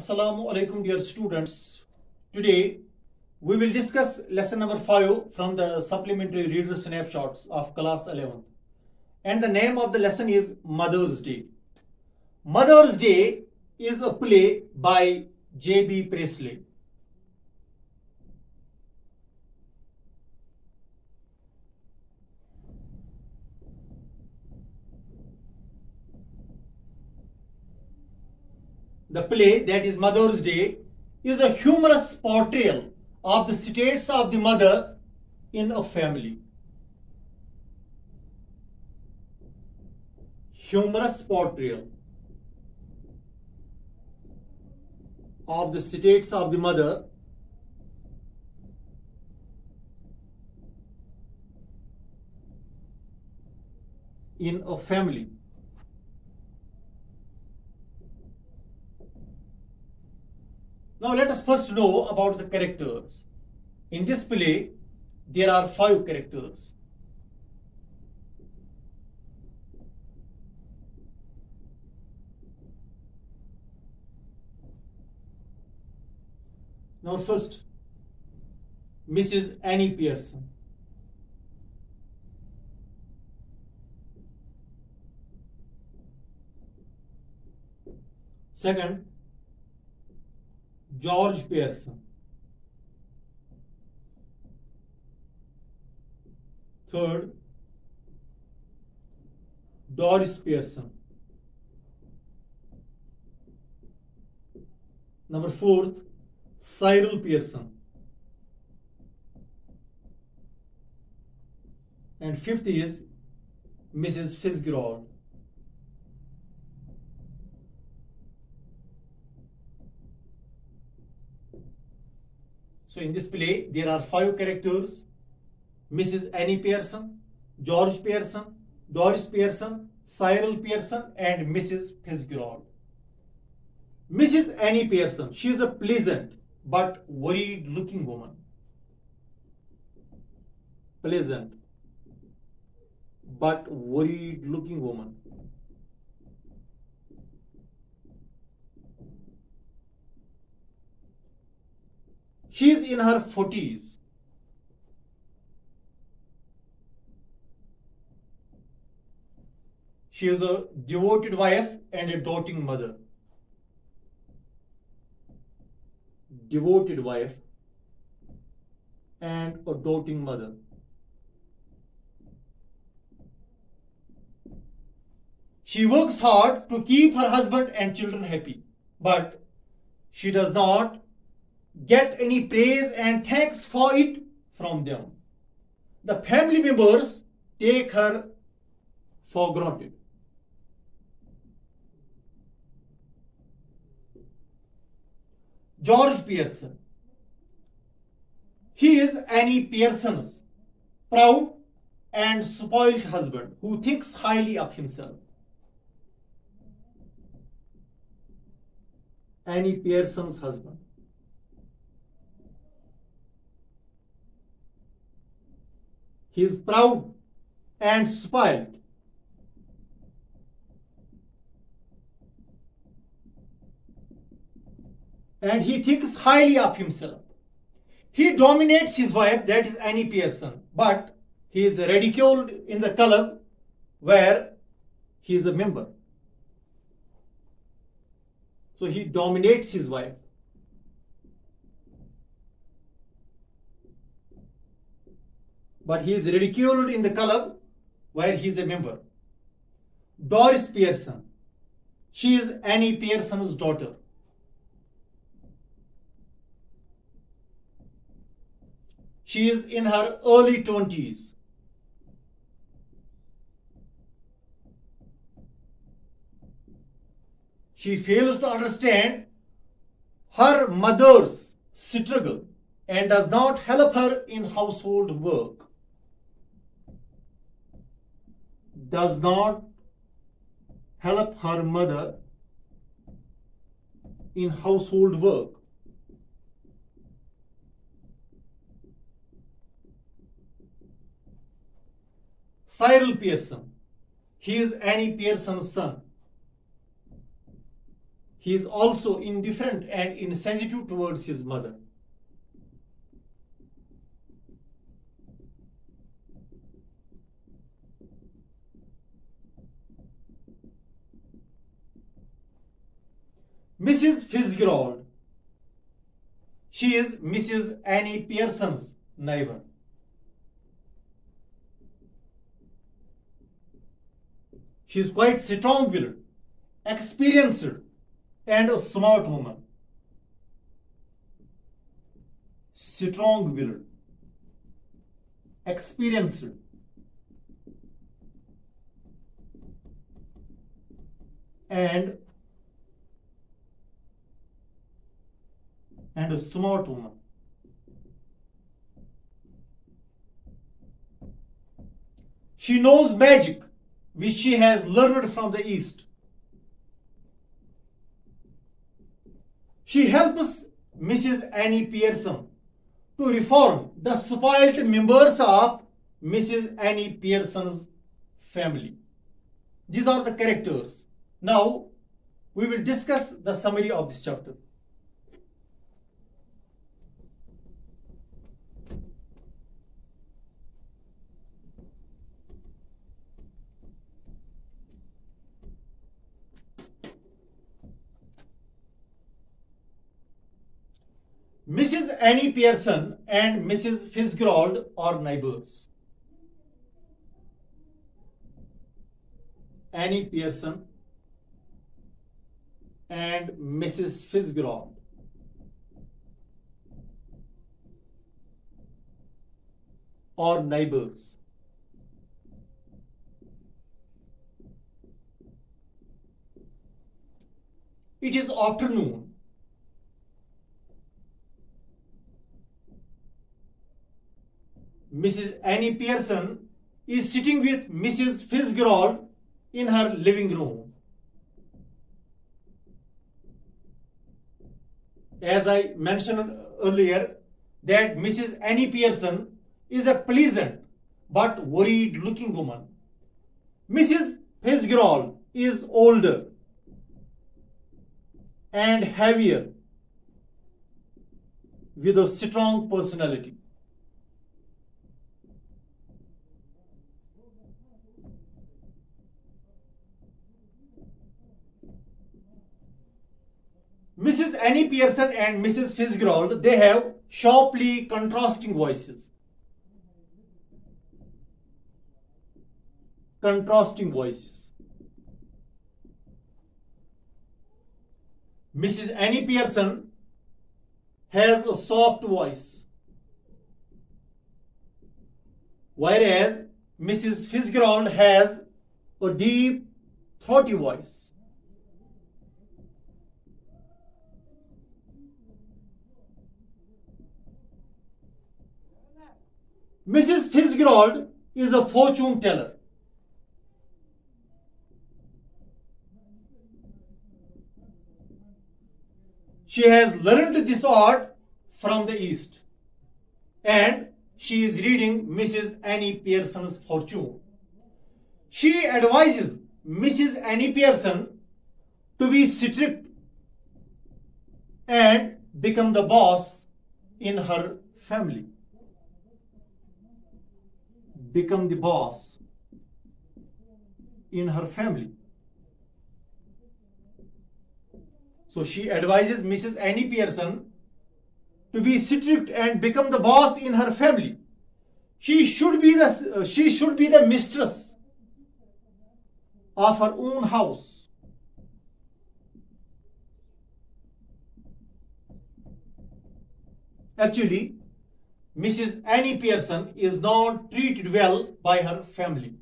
Assalamu alaikum dear students. Today we will discuss lesson number 5 from the supplementary reader snapshots of class 11. And the name of the lesson is Mother's Day. Mother's Day is a play by J.B. Priestley. The play, that is Mother's Day, is a humorous portrayal of the states of the mother in a family. Humorous portrayal of the states of the mother in a family. Now let us first know about the characters. In this play, there are five characters. Now first, Mrs. Annie Pearson. Second, George Pearson. Third, Doris Pearson. Number fourth, Cyril Pearson. And fifth is Mrs. Fitzgerald. So in this play, there are five characters. Mrs. Annie Pearson, George Pearson, Doris Pearson, Cyril Pearson, and Mrs. Fitzgerald. Mrs. Annie Pearson, she is a pleasant but worried looking woman. Pleasant but worried looking woman. She is in her 40s. She is a devoted wife and a doting mother. Devoted wife and a doting mother. She works hard to keep her husband and children happy, but she does not get any praise and thanks for it from them. The family members take her for granted. George Pearson. He is Annie Pearson's proud and spoiled husband who thinks highly of himself. Annie Pearson's husband. He is proud and spoiled. And he thinks highly of himself. He dominates his wife, that is Annie Pearson, but he is ridiculed in the club where he is a member. So he dominates his wife. But he is ridiculed in the club where he is a member. Doris Pearson. She is Annie Pearson's daughter. She is in her early 20s. She fails to understand her mother's struggle and does not help her in household work. Does not help her mother in household work. Cyril Pearson. He is Annie Pearson's son. he is also indifferent and insensitive towards his mother. Mrs. Fitzgerald. She is Mrs. Annie Pearson's neighbor. She is quite strong-willed, experienced, and a smart woman. Strong-willed, experienced, and and a smart woman. She knows magic, which she has learned from the East. She helps Mrs. Annie Pearson to reform the spoiled members of Mrs. Annie Pearson's family. These are the characters. Now, we will discuss the summary of this chapter. Mrs. Annie Pearson and Mrs. Fitzgerald are neighbors. Annie Pearson and Mrs. Fitzgerald. Are neighbors. It is afternoon Mrs. Annie Pearson is sitting with Mrs. Fitzgerald in her living room. As I mentioned earlier, that Mrs. Annie Pearson is a pleasant but worried looking woman. Mrs. Fitzgerald is older and heavier with a strong personality. Mrs. Annie Pearson and Mrs. Fitzgerald, they have sharply contrasting voices. Contrasting voices. Mrs. Annie Pearson has a soft voice, whereas Mrs. Fitzgerald has a deep, throaty voice. Mrs. Fitzgerald is a fortune teller. She has learned this art from the East and she is reading Mrs. Annie Pearson's fortune. She advises Mrs. Annie Pearson to be strict and become the boss in her family become the boss in her family. So she advises Mrs. Annie Pearson to be strict and become the boss in her family. She should be the she should be the mistress of her own house. Actually, Mrs. Annie Pearson is not treated well by her family.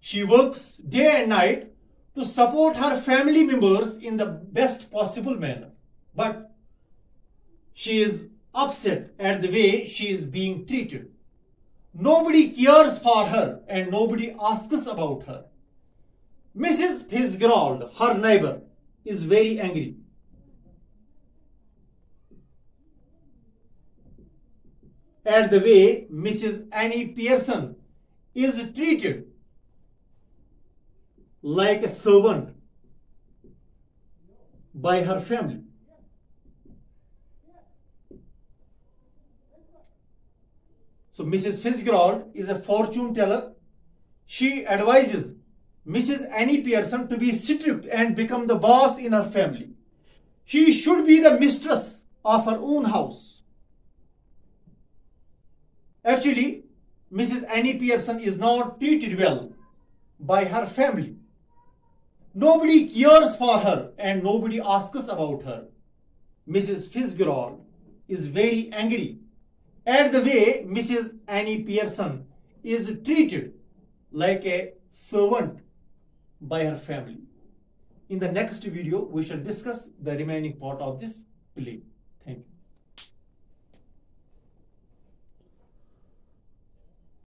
She works day and night to support her family members in the best possible manner. But she is upset at the way she is being treated. Nobody cares for her and nobody asks about her. Mrs. Fitzgerald, her neighbor, is very angry. at the way Mrs. Annie Pearson is treated like a servant by her family. So Mrs. Fitzgerald is a fortune teller. She advises Mrs. Annie Pearson to be strict and become the boss in her family. She should be the mistress of her own house. Actually, Mrs. Annie Pearson is not treated well by her family. Nobody cares for her and nobody asks about her. Mrs. Fitzgerald is very angry at the way Mrs. Annie Pearson is treated like a servant by her family. In the next video, we shall discuss the remaining part of this play.